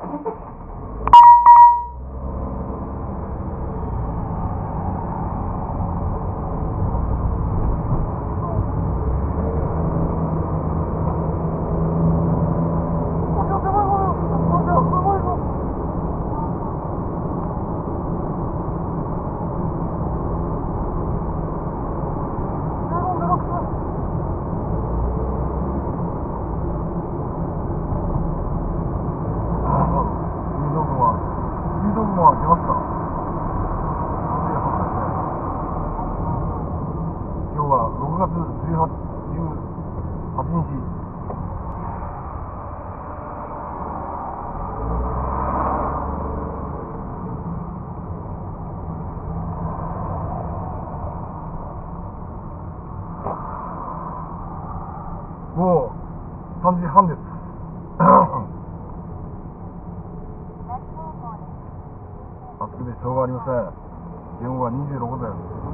Oh, 6月18 18日もう3時半です。暑くてしょうがありません。気温は26度です